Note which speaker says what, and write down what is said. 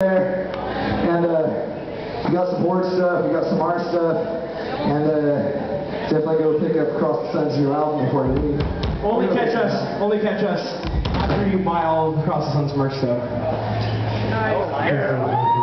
Speaker 1: there. And uh, we got some board stuff, we got some art stuff, and uh, definitely go pick up Cross the Sun's new album before you leave.
Speaker 2: Only catch us, only catch us after you buy all of Cross the Sun's merch stuff. Nice. Oh,